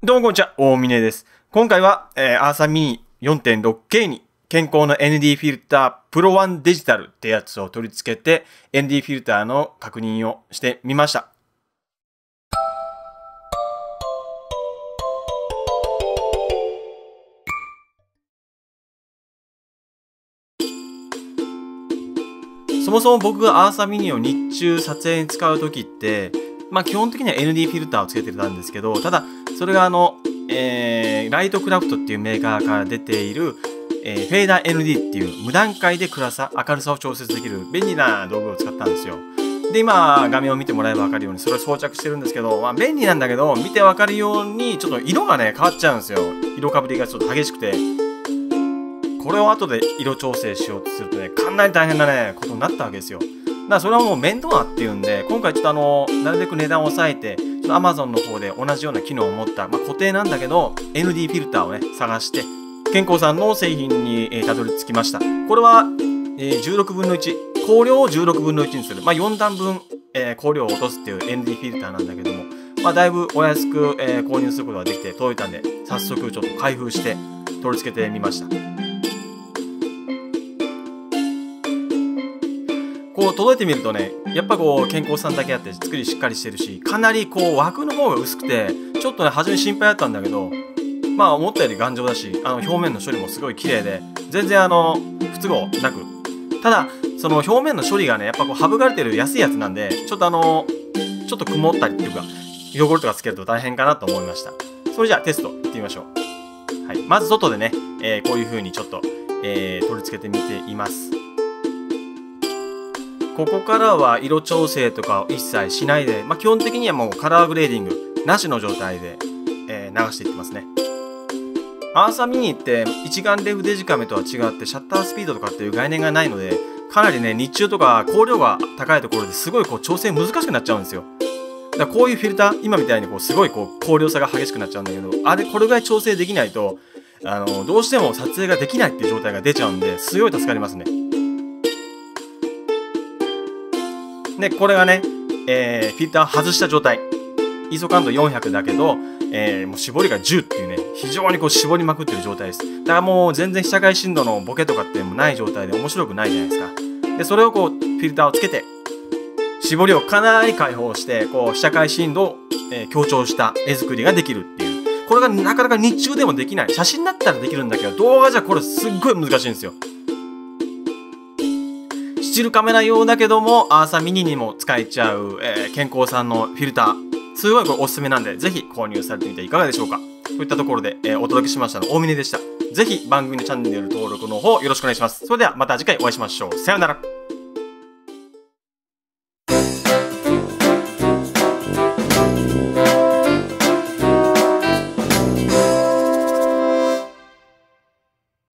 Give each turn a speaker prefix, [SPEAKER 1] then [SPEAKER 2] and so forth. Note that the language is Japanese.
[SPEAKER 1] どうもこんにちは、大峰です。今回は、えー、アーサーミニ 4.6K に健康の ND フィルタープロ1デジタルってやつを取り付けて ND フィルターの確認をしてみました。そもそも僕がアーサーミニを日中撮影に使うときって、まあ基本的には ND フィルターをつけてたんですけど、ただそれがあの、えー、ライトクラフトっていうメーカーから出ている、えー、フェーダー ND っていう無段階で暗さ、明るさを調節できる便利な道具を使ったんですよ。で、今、画面を見てもらえばわかるように、それを装着してるんですけど、まあ、便利なんだけど、見てわかるように、ちょっと色がね、変わっちゃうんですよ。色かぶりがちょっと激しくて。これを後で色調整しようとするとね、かなり大変なね、ことになったわけですよ。だからそれはもう面倒だっていうんで、今回ちょっとあの、なるべく値段を抑えて、Amazon の方で同じような機能を持った、まあ、固定なんだけど ND フィルターをね探して健康さんの製品に、えー、たどり着きました。これは、えー、16分の1光量を16分の1にする、まあ、4段分、えー、光量を落とすっていう ND フィルターなんだけども、まあ、だいぶお安く、え、購入することができて届いたんで早速ちょっと開封して取り付けてみました。こう届いてみるとねやっぱこう健康さんだけあって作りしっかりしてるしかなりこう枠の方が薄くてちょっとね初め心配だったんだけどまあ思ったより頑丈だしあの表面の処理もすごい綺麗で全然あの不都合なく。ただその表面の処理がねやっぱこう省かれてる安いやつなんでちょっとあのちょっと曇ったりっていうか汚れとかつけると大変かなと思いました。それじゃあテストいってみましょう、はい、まず外でね、えー、こういう風にちょっと、えー、取り付けてみています。ここからは色調整とかを一切しないで、まあ、基本的にはもうカラーグレーディングなしの状態で、えー、流していってますね。アーサーミニって一眼レフデジカメとは違ってシャッタースピードとかっていう概念がないのでかなりね日中とか光量が高いところですごいこう調整難しくなっちゃうんですよ。だからこういうフィルター今みたいにこうすごいこう光量差が激しくなっちゃうんだけどあれこれぐらい調整できないとあのどうしても撮影ができないっていう状態が出ちゃうんですごい助かりますね。で、これがね、えー、フィルター外した状態。ISO 感度400だけど、えー、もう絞りが10っていうね、非常にこう絞りまくってる状態です。だからもう全然被写界深度のボケとかってもない状態で面白くないじゃないですか。で、それをこう、フィルターをつけて、絞りをかなり解放して、こう、被写界深度を、えー、強調した絵作りができるっていう。これがなかなか日中でもできない。写真だったらできるんだけど、動画じゃこれすっごい難しいんですよ。チルカメラ用だけども、アーサミニにも使えちゃう、えー、健康さんのフィルター。すごいこれおすすめなんで、ぜひ購入されてみてはいかがでしょうか。といったところで、えー、お届けしましたの大峰でした。ぜひ番組のチャンネル登録の方よろしくお願いします。それではまた次回お会いしましょう。さようなら。